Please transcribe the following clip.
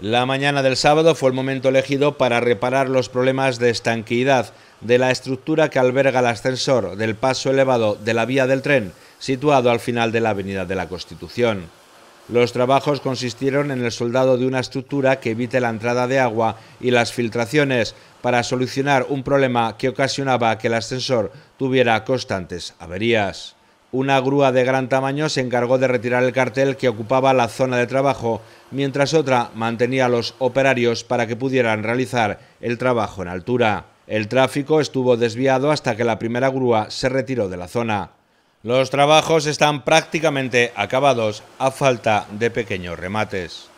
La mañana del sábado fue el momento elegido para reparar los problemas de estanqueidad de la estructura que alberga el ascensor del paso elevado de la vía del tren, situado al final de la Avenida de la Constitución. Los trabajos consistieron en el soldado de una estructura que evite la entrada de agua y las filtraciones para solucionar un problema que ocasionaba que el ascensor tuviera constantes averías. Una grúa de gran tamaño se encargó de retirar el cartel que ocupaba la zona de trabajo, mientras otra mantenía a los operarios para que pudieran realizar el trabajo en altura. El tráfico estuvo desviado hasta que la primera grúa se retiró de la zona. Los trabajos están prácticamente acabados a falta de pequeños remates.